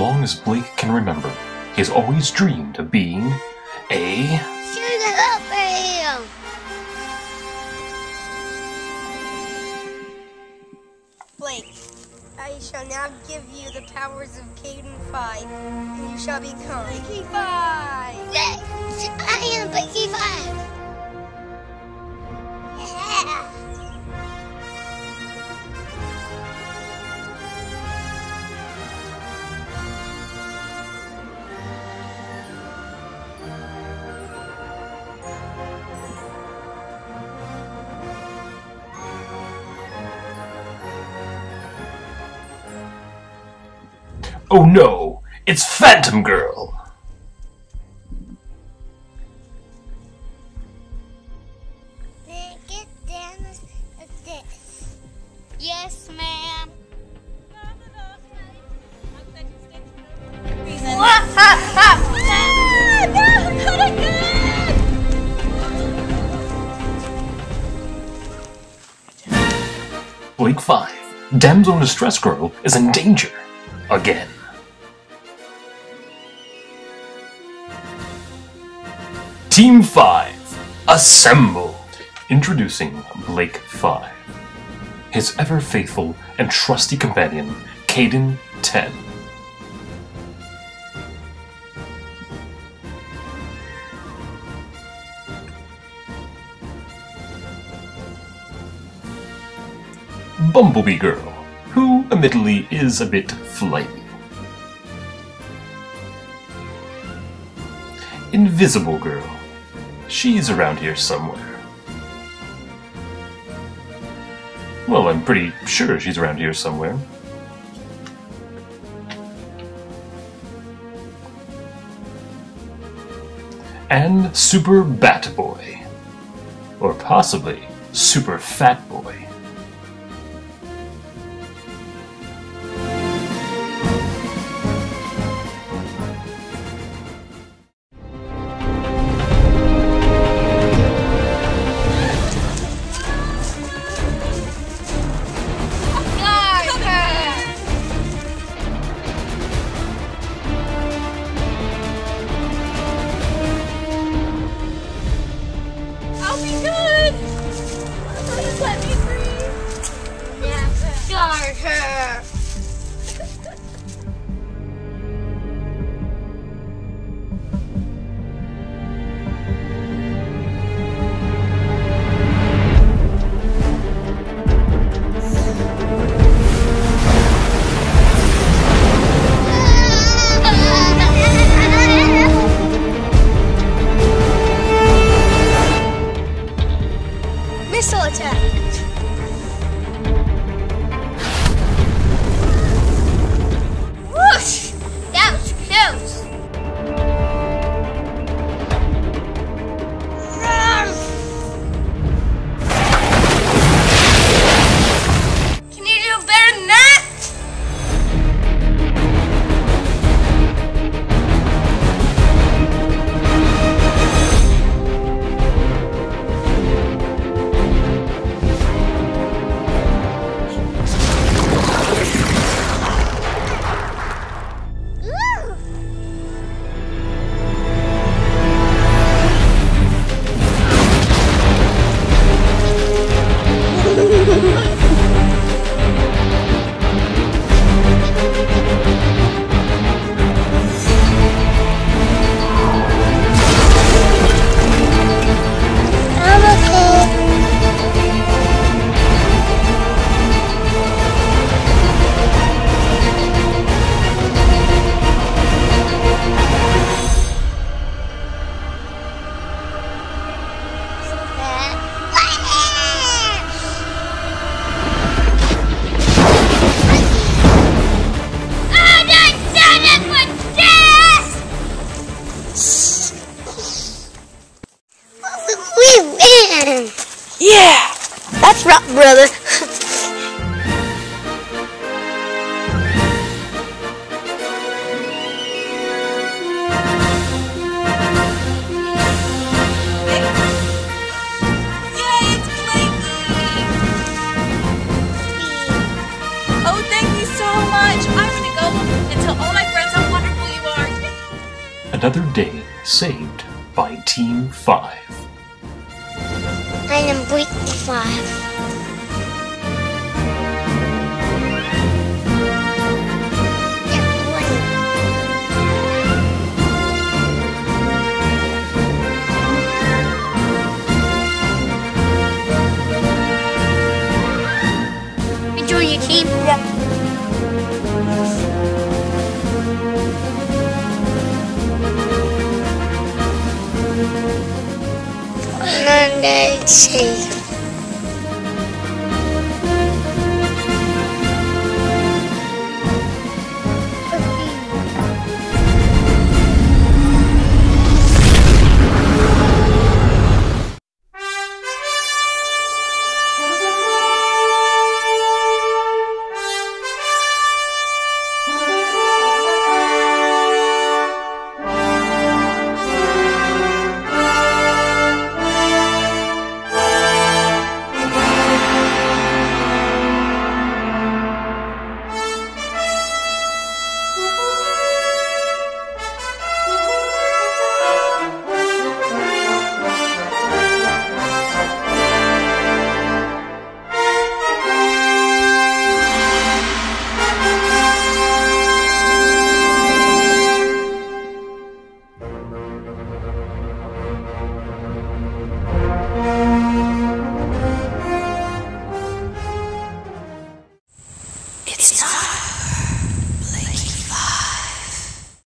long as Blake can remember, he has always dreamed of being a Shoot it up! Blake, I shall now give you the powers of Caden 5, and you shall become Blakey 5! Yes, I Oh no! It's Phantom Girl! Then get down with. Yes, ma'am. Blake 5, Damsel in Distress Girl is in danger. Again. Team 5, assembled! Introducing Blake 5. His ever faithful and trusty companion, Caden 10. Bumblebee Girl, who admittedly is a bit flighty. Invisible Girl, she's around here somewhere. Well, I'm pretty sure she's around here somewhere. And Super Bat Boy. Or possibly Super Fat Boy. Missile all my friends how wonderful you are. Another day saved by Team 5. I am week five. See.